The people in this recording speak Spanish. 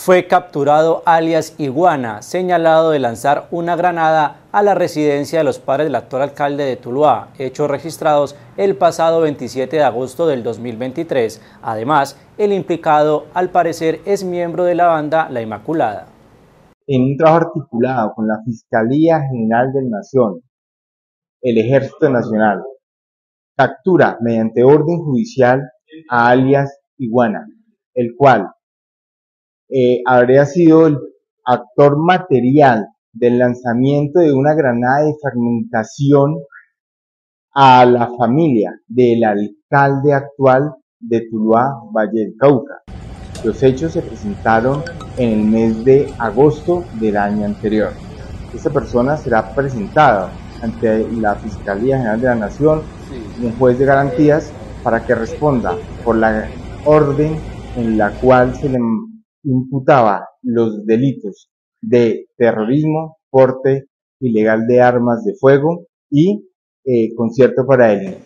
Fue capturado alias Iguana, señalado de lanzar una granada a la residencia de los padres del actual alcalde de Tuluá, hechos registrados el pasado 27 de agosto del 2023. Además, el implicado, al parecer, es miembro de la banda La Inmaculada. En un trabajo articulado con la Fiscalía General de la Nación, el Ejército Nacional, captura mediante orden judicial a alias Iguana, el cual eh, habría sido el actor material del lanzamiento de una granada de fragmentación a la familia del alcalde actual de Tuluá, Valle del Cauca. Los hechos se presentaron en el mes de agosto del año anterior. Esta persona será presentada ante la Fiscalía General de la Nación, un juez de garantías, para que responda por la orden en la cual se le imputaba los delitos de terrorismo, porte ilegal de armas de fuego y eh, concierto para el